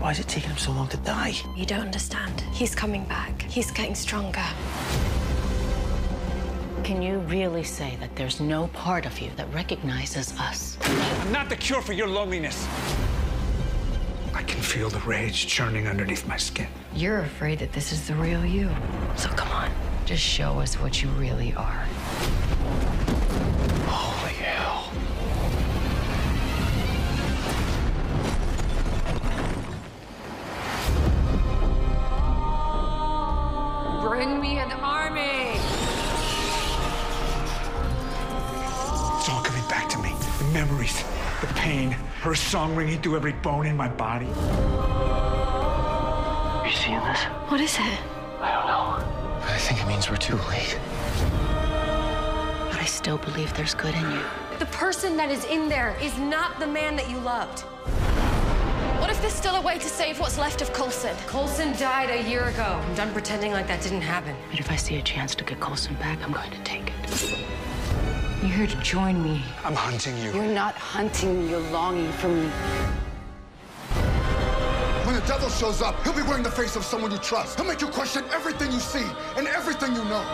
Why is it taking him so long to die? You don't understand. He's coming back. He's getting stronger. Can you really say that there's no part of you that recognizes us? I'm not the cure for your loneliness. I can feel the rage churning underneath my skin. You're afraid that this is the real you. So come on, just show us what you really are. Bring me an army! It's all coming back to me. The memories, the pain, her song ringing through every bone in my body. Are you seeing this? What is it? I don't know. But I think it means we're too late. But I still believe there's good in you. The person that is in there is not the man that you loved. What there's still way to save what's left of Coulson? Coulson died a year ago. I'm done pretending like that didn't happen. But if I see a chance to get Coulson back, I'm going to take it. You're here to join me. I'm hunting you. You're not hunting me, you're longing for me. When the devil shows up, he'll be wearing the face of someone you trust. He'll make you question everything you see and everything you know.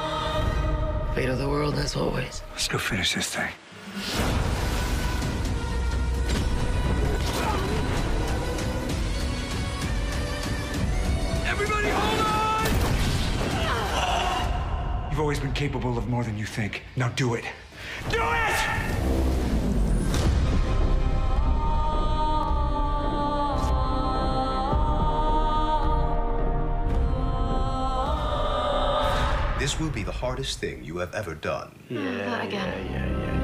Fate of the world, as always. Let's go finish this thing. You've always been capable of more than you think. Now do it. Do it! This will be the hardest thing you have ever done. that again. Yeah, yeah.